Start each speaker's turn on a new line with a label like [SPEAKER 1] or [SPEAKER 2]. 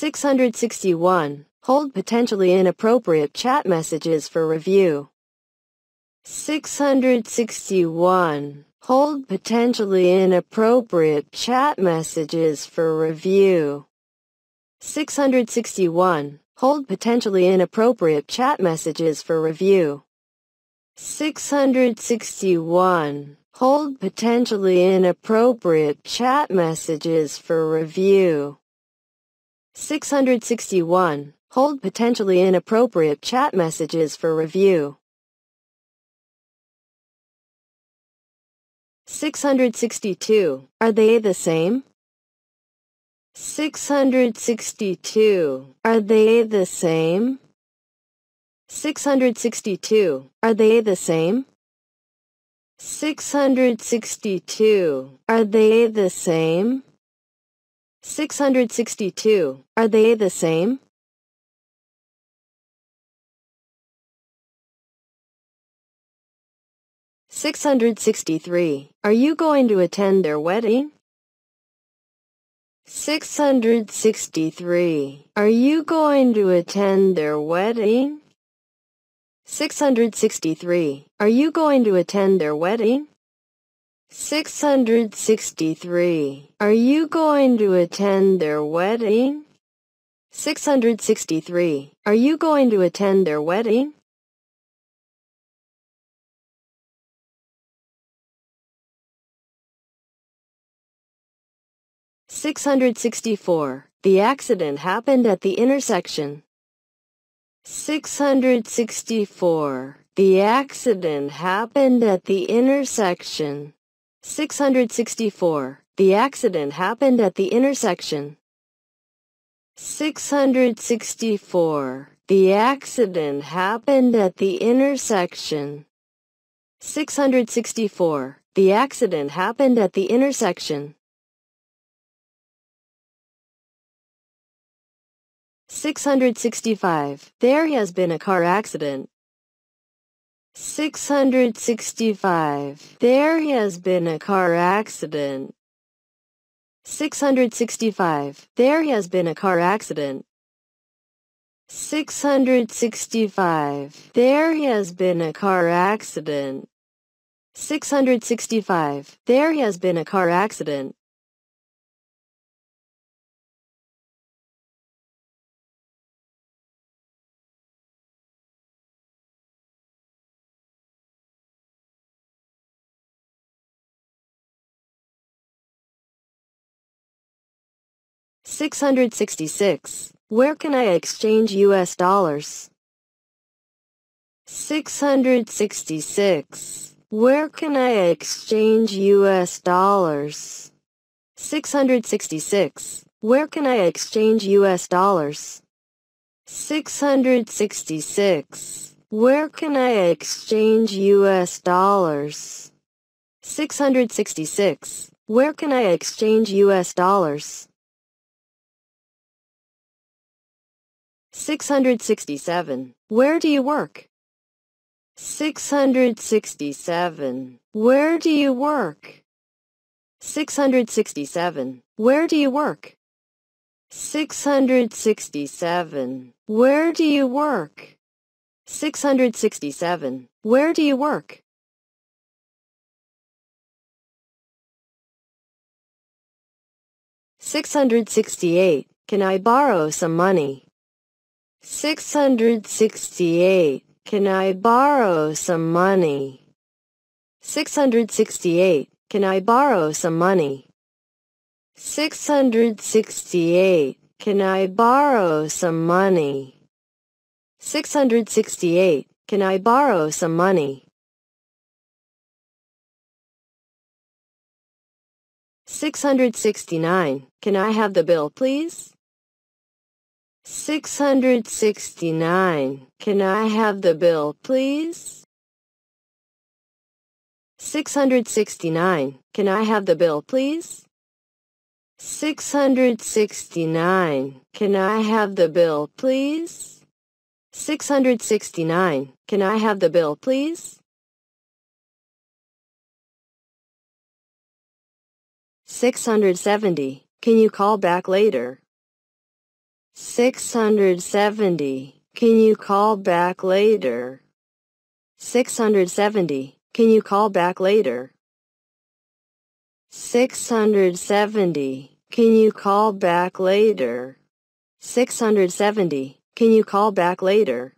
[SPEAKER 1] 661. Hold potentially inappropriate chat messages for review. 661. Hold potentially inappropriate chat messages for review. 661. Hold potentially inappropriate chat messages for review. 661. Hold potentially inappropriate chat messages for review. 661. Hold potentially inappropriate chat messages for review. 662. Are they the same? 662. Are they the same? 662. Are they the same? 662. Are they the same? 662. Are they the same? Six hundred sixty-three. Are you going to attend their wedding? Six hundred sixty-three. Are you going to attend their wedding? Six hundred sixty-three. Are you going to attend their wedding? 663. Are you going to attend their wedding? 663. Are you going to attend their wedding? Six hundred sixty-four. The accident happened at the intersection. Six hundred sixty-four. The accident happened at the intersection. 664. The accident happened at the intersection. 664. The accident happened at the intersection. 664. The accident happened at the intersection. 665. There has been a car accident. 665. There has been a car accident. 665. There has been a car accident. 665. There has been a car accident. 665. There has been a car accident. Six hundred sixty-six. Where can I exchange U.S. dollars? Six hundred sixty-six. Where can I exchange U.S. dollars? Six hundred sixty-six. Where can I exchange U.S. dollars? Six hundred sixty-six. Where can I exchange U.S. dollars? Six hundred sixty-six. Where can I exchange U.S. dollars? 667. Where do you work? 667. Where do you work? 667. Where do you work? 667. Where do you work? 667. Where do you work? Six hundred sixty-eight. Can I borrow some money? 668. Can I borrow some money? 668. Can I borrow some money? 668. Can I borrow some money? 668. Can I borrow some money? 669. Can I have the bill, please? 669. Can I have the bill, please? 669. Can I have the bill, please? 669. Can I have the bill, please? 669. Can I have the bill, please? 670. Can you call back later? 670. Can you call back later? 670. Can you call back later? 670. Can you call back later? 670. Can you call back later?